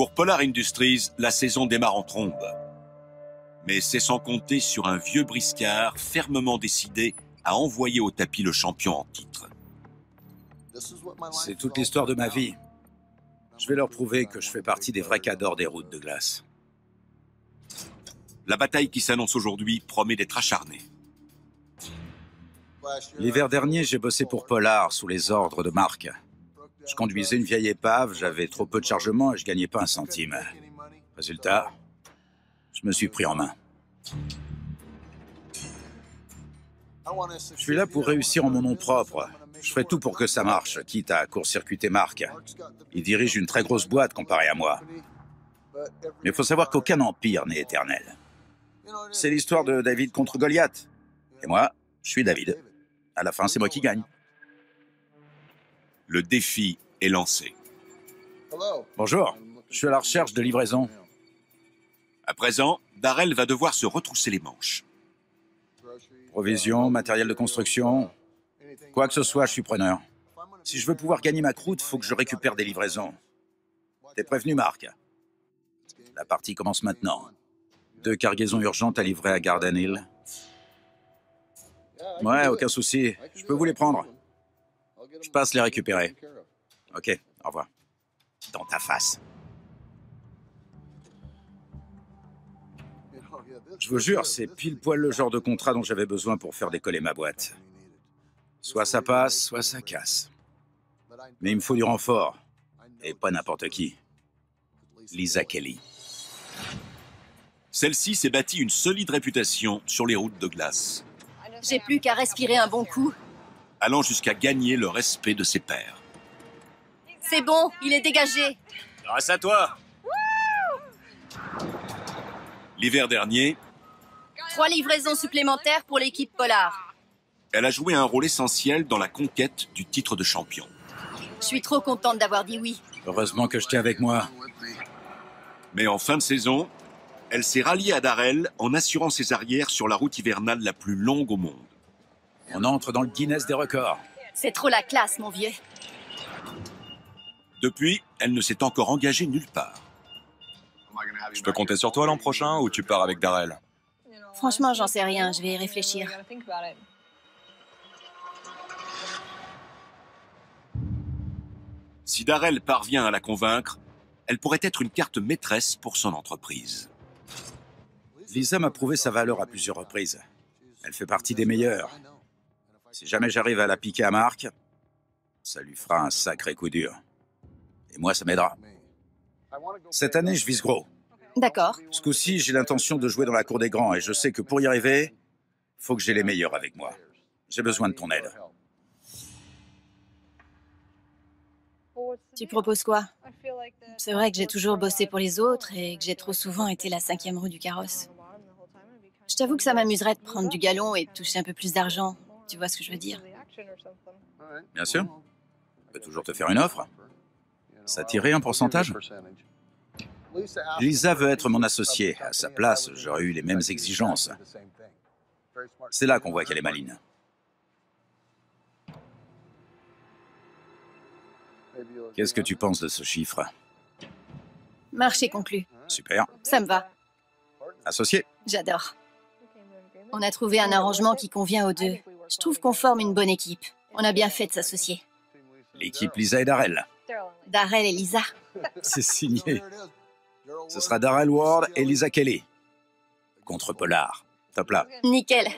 Pour Polar Industries, la saison démarre en trombe. Mais c'est sans compter sur un vieux briscard fermement décidé à envoyer au tapis le champion en titre. C'est toute l'histoire de ma vie. Je vais leur prouver que je fais partie des vrais cadors des routes de glace. La bataille qui s'annonce aujourd'hui promet d'être acharnée. L'hiver dernier, j'ai bossé pour Polar sous les ordres de Marc. Je conduisais une vieille épave, j'avais trop peu de chargement et je gagnais pas un centime. Résultat, je me suis pris en main. Je suis là pour réussir en mon nom propre. Je ferai tout pour que ça marche, quitte à court-circuiter Marc. Il dirige une très grosse boîte comparé à moi. Mais il faut savoir qu'aucun empire n'est éternel. C'est l'histoire de David contre Goliath. Et moi, je suis David. À la fin, c'est moi qui gagne. Le défi est lancé. Bonjour, je suis à la recherche de livraison. À présent, Darrell va devoir se retrousser les manches. Provisions, matériel de construction, quoi que ce soit, je suis preneur. Si je veux pouvoir gagner ma croûte, faut que je récupère des livraisons. T'es prévenu, Marc La partie commence maintenant. Deux cargaisons urgentes à livrer à Garden Hill. Ouais, aucun souci. Je peux vous les prendre. Je passe les récupérer. Ok, au revoir. Dans ta face. Je vous jure, c'est pile poil le genre de contrat dont j'avais besoin pour faire décoller ma boîte. Soit ça passe, soit ça casse. Mais il me faut du renfort. Et pas n'importe qui. Lisa Kelly. Celle-ci s'est bâtie une solide réputation sur les routes de glace. J'ai plus qu'à respirer un bon coup. Allant jusqu'à gagner le respect de ses pairs. C'est bon, il est dégagé. Grâce à toi L'hiver dernier, Trois livraisons supplémentaires pour l'équipe Polar. elle a joué un rôle essentiel dans la conquête du titre de champion. Je suis trop contente d'avoir dit oui. Heureusement que je t'ai avec moi. Mais en fin de saison, elle s'est ralliée à Darrell en assurant ses arrières sur la route hivernale la plus longue au monde. On entre dans le Guinness des records. C'est trop la classe, mon vieux. Depuis, elle ne s'est encore engagée nulle part. Je peux compter sur toi l'an prochain ou tu pars avec Darrell? Franchement, j'en sais rien, je vais y réfléchir. Si Darrell parvient à la convaincre, elle pourrait être une carte maîtresse pour son entreprise. Lisa m'a prouvé sa valeur à plusieurs reprises. Elle fait partie des meilleurs. Si jamais j'arrive à la piquer à Marc, ça lui fera un sacré coup dur. Et moi, ça m'aidera. Cette année, je vise gros. D'accord. Ce coup-ci, j'ai l'intention de jouer dans la cour des grands et je sais que pour y arriver, faut que j'ai les meilleurs avec moi. J'ai besoin de ton aide. Tu proposes quoi? C'est vrai que j'ai toujours bossé pour les autres et que j'ai trop souvent été la cinquième roue du carrosse. Je t'avoue que ça m'amuserait de prendre du galon et de toucher un peu plus d'argent. Tu vois ce que je veux dire Bien sûr. Je peux toujours te faire une offre. Ça tirait un pourcentage Lisa veut être mon associée. À sa place, j'aurais eu les mêmes exigences. C'est là qu'on voit qu'elle est maline. Qu'est-ce que tu penses de ce chiffre? Marché conclu. Super. Ça me va. Associé J'adore. On a trouvé un arrangement qui convient aux deux. Je trouve qu'on forme une bonne équipe. On a bien fait de s'associer. L'équipe Lisa et Darrell. Darrell et Lisa. C'est signé. Ce sera Darrell Ward et Lisa Kelly. Contre Polar. Top là. Nickel.